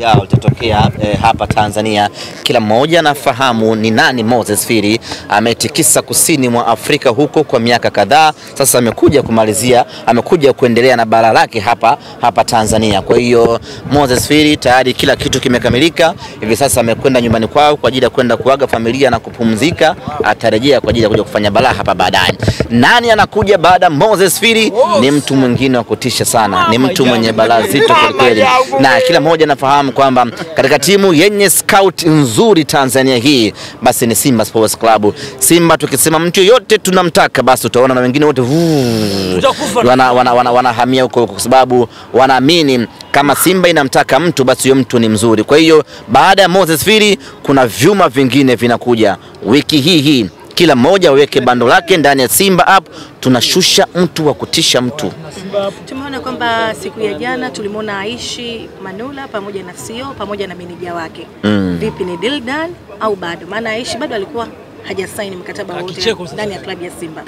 lijao litatokea e, hapa Tanzania. Kila mmoja anafahamu ni nani Moses Firi. Ametikisa kusini mwa Afrika huko kwa miaka kadhaa sasa, amekuja kumalizia, amekuja kuendelea na bara lake hapa hapa Tanzania. Kwa hiyo Moses Firi tayari kila kitu kimekamilika, hivi sasa amekwenda nyumbani kwao kwa ajili ya kwenda kuaga familia na kupumzika. Atarejea kwa ajili ya kuja kufanya balaa hapa baadaye. Nani anakuja baada Moses Firi? Ni mtu mwingine wa kutisha sana, ni mtu mwenye balaa zito kwelikweli, na kila mmoja anafahamu kwamba katika timu yenye scout nzuri Tanzania hii basi ni Simba Sports Club. Simba tukisema mtu yoyote tunamtaka, basi utaona na wengine wote wanahamia wana, wana, wana, huko kwa sababu wanaamini kama Simba inamtaka mtu basi huyo mtu ni mzuri. Kwa hiyo baada ya Moses Firi kuna vyuma vingine vinakuja wiki hii hii kila mmoja aweke bando lake ndani ya Simba app. Tunashusha mtu wa kutisha mtu. Tumeona kwamba siku ya jana tulimwona Aishi Manula pamoja na CEO pamoja na meneja wake Mm. vipi, ni deal done au bado? Maana Aishi bado alikuwa hajasaini mkataba wote ndani ya klabu ya Simba.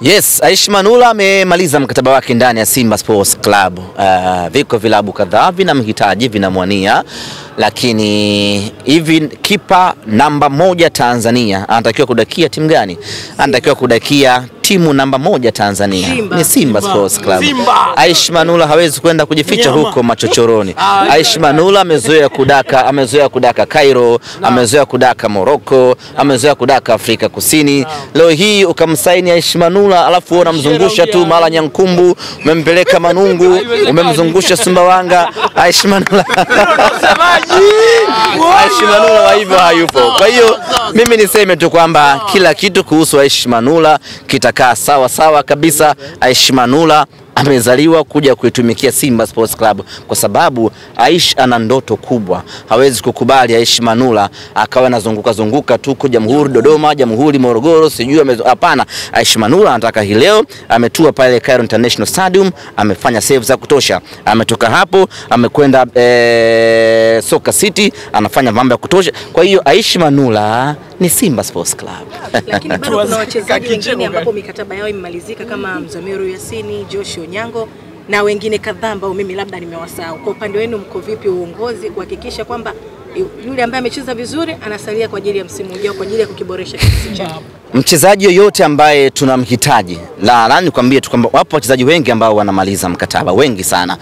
Yes, Aishi Manula amemaliza mkataba wake ndani ya Simba Sports Club. Uh, viko vilabu kadhaa vinamhitaji vinamwania, lakini hivi kipa namba moja Tanzania anatakiwa kudakia timu gani? Anatakiwa kudakia timu namba moja Tanzania Simba. ni Simba Sports Club. Simba. Aishi Manula hawezi kwenda kujificha Nyama. huko machochoroni. Aish Manula amezoea kudaka, amezoea kudaka Cairo, amezoea kudaka Morocco, amezoea kudaka Afrika Kusini. Leo hii ukamsaini Aish Manula alafu unamzungusha tu mara Nyankumbu, umempeleka Manungu, umemzungusha Sumbawanga. Aish Manula Aish Manula wa hivyo hayupo. Kwa hiyo mimi niseme tu kwamba kila kitu kuhusu Aishi Manula kitakaa sawa sawa kabisa. Aishi Manula amezaliwa kuja kuitumikia Simba Sports Club kwa sababu Aish ana ndoto kubwa. Hawezi kukubali Aish Manula akawa anazunguka zunguka tu kwa Jamhuri Dodoma, Jamhuri Morogoro, sijui amezo- hapana. Aish Manula anataka hii leo ametua pale Cairo International Stadium, amefanya save za kutosha. Ametoka hapo amekwenda ee, Soka City, anafanya mambo ya kutosha. Kwa hiyo Aish Manula ni Simba Sports Club. Lakini bado kuna wachezaji wengine ambapo mikataba yao imemalizika kama Mzamiru Yasini, Josh Onyango na wengine kadhaa ambao mimi labda nimewasahau. Kwa upande wenu mko vipi uongozi kuhakikisha kwamba yule ambaye amecheza vizuri anasalia kwa ajili ya msimu ujao kwa ajili ya kukiboresha kikosi chao? mchezaji yoyote ambaye tunamhitaji, la la nikwambie tu kwamba wapo wachezaji wengi ambao wanamaliza mkataba wengi sana,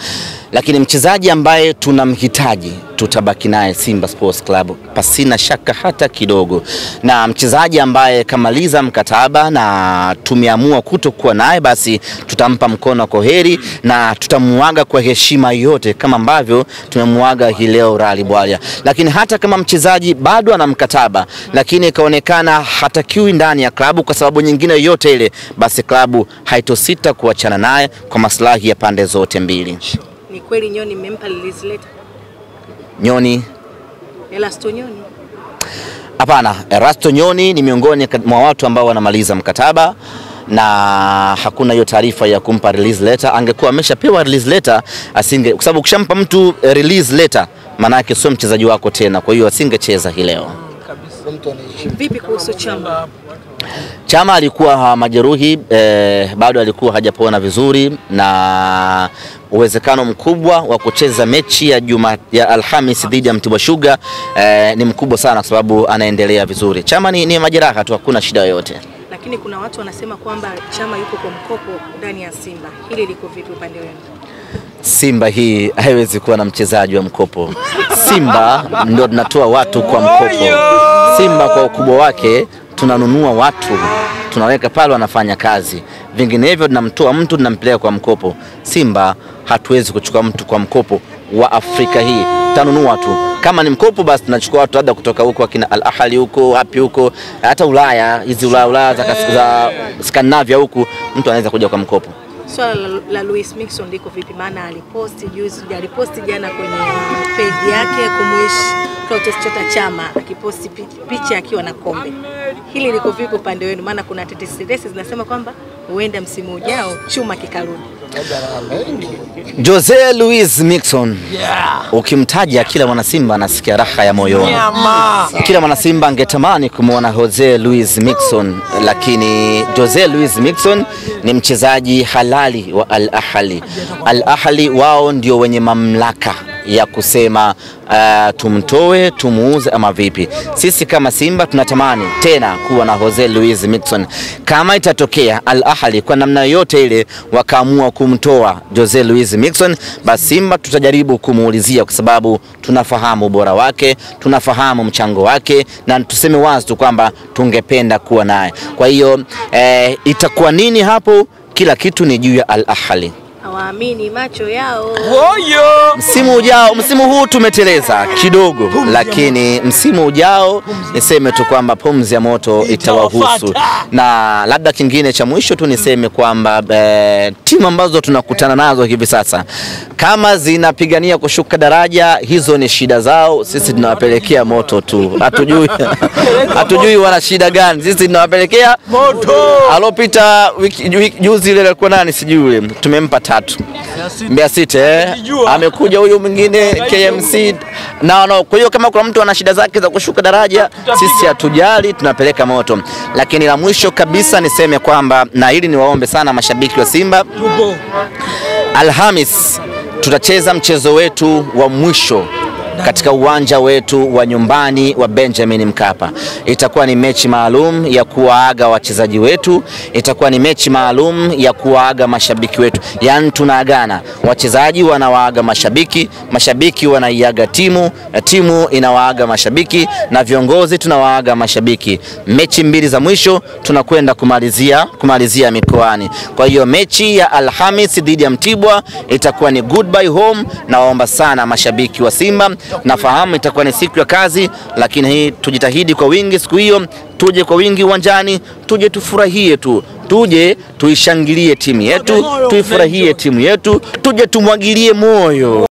lakini mchezaji ambaye tunamhitaji tutabaki naye Simba Sports Club pasina shaka hata kidogo, na mchezaji ambaye kamaliza mkataba na tumeamua kutokuwa naye, basi tutampa mkono koheri na tutamuaga kwa heshima yote kama ambavyo tumemuaga hii leo Rali Bwalya. Lakini hata kama mchezaji bado ana mkataba, lakini ikaonekana hatakiwi ndani ya klabu kwa sababu nyingine yote ile, basi klabu haitosita kuachana naye kwa maslahi ya pande zote mbili. Ni kweli Nyoni mmempa release letter? Nyoni Erasto Nyoni Hapana, Erasto Nyoni ni miongoni mwa watu ambao wanamaliza mkataba na hakuna hiyo taarifa ya kumpa release letter. Angekuwa ameshapewa release letter asinge, kwa sababu ukishampa mtu release letter maana yake sio mchezaji wako tena, kwa hiyo asingecheza hii leo. Vipi kuhusu Chama? Chama alikuwa majeruhi eh, bado alikuwa hajapona vizuri na uwezekano mkubwa wa kucheza mechi ya juma ya Alhamis dhidi ya Mtibwa Sugar eh, ni mkubwa sana kwa sababu anaendelea vizuri. Chama ni, ni majeraha tu, hakuna shida yoyote. Lakini kuna watu wanasema kwamba Chama yuko kwa mkopo ndani ya Simba. Hili liko vipi upande wenu? Simba hii haiwezi kuwa na mchezaji wa mkopo. Simba ndio tunatoa watu kwa mkopo. Simba kwa ukubwa wake tunanunua watu, tunaweka pale, wanafanya kazi. Vinginevyo tunamtoa mtu tunampeleka kwa mkopo. Simba hatuwezi kuchukua mtu kwa mkopo wa Afrika hii, tanunua tu. Kama ni mkopo, basi tunachukua watu labda kutoka huko akina Al Ahli huko wapi huko, hata Ulaya hizi Ulaya, Ulaya za, Skandinavia huku, mtu anaweza kuja kwa mkopo. Swala la, la Louis Mixon liko vipi? Maana aliposti juzi, aliposti jana kwenye page yake kumwish protest Chota Chama akiposti picha akiwa na kombe. Hili liko vipi upande wenu? Maana kuna tetesi zinasema kwamba huenda msimu ujao chuma kikarudi. Jose Luis Mixon yeah. ukimtaja kila mwanasimba anasikia raha ya moyoni. Kila mwanasimba angetamani kumwona Jose Luis Mixon, lakini Jose Luis Mixon ni mchezaji halali wa Al Ahli. Al Ahli wao ndio wenye mamlaka ya kusema uh, tumtoe tumuuze ama vipi. Sisi kama Simba tunatamani tena kuwa na Jose Luis Mixon. Kama itatokea Al Ahly kwa namna yoyote ile wakaamua kumtoa Jose Luis Mixon, basi Simba tutajaribu kumuulizia, kwa sababu tunafahamu ubora wake, tunafahamu mchango wake, na tuseme wazi tu kwamba tungependa kuwa naye. Kwa hiyo eh, itakuwa nini hapo? Kila kitu ni juu ya Al Ahly. Hawaamini macho yao. Msimu ujao, msimu huu tumeteleza kidogo, lakini msimu ujao niseme tu kwamba pumzi ya moto itawahusu, na labda kingine cha mwisho tu niseme kwamba e, timu ambazo tunakutana nazo hivi sasa kama zinapigania kushuka daraja, hizo ni shida zao. Sisi tunawapelekea moto tu, hatujui hatujui wana shida gani. Sisi tunawapelekea moto. Alopita wiki, wiki, juzi ile alikuwa nani sijui, tumempa tatu. Mbeya City eh. Amekuja huyu mwingine KMC na no. Kwa hiyo kama kuna mtu ana shida zake za kushuka daraja, sisi hatujali, tunapeleka moto. Lakini la mwisho kabisa niseme kwamba, na hili niwaombe sana mashabiki wa Simba, Alhamis tutacheza mchezo wetu wa mwisho katika uwanja wetu wa nyumbani wa Benjamin Mkapa. Itakuwa ni mechi maalum ya kuwaaga wachezaji wetu, itakuwa ni mechi maalum ya kuwaaga mashabiki wetu. Yaani tunaagana, wachezaji wanawaaga mashabiki, mashabiki wanaiaga timu, timu inawaaga mashabiki na viongozi tunawaaga mashabiki. Mechi mbili za mwisho tunakwenda kumalizia kumalizia mikoani. Kwa hiyo mechi ya Alhamis dhidi ya Mtibwa itakuwa ni goodbye home. Nawaomba sana mashabiki wa Simba nafahamu itakuwa ni siku ya kazi, lakini hii tujitahidi kwa wingi siku hiyo, tuje kwa wingi uwanjani, tuje tufurahie tu, tuje tuishangilie timu yetu, tuifurahie timu yetu, tuje tumwagilie moyo.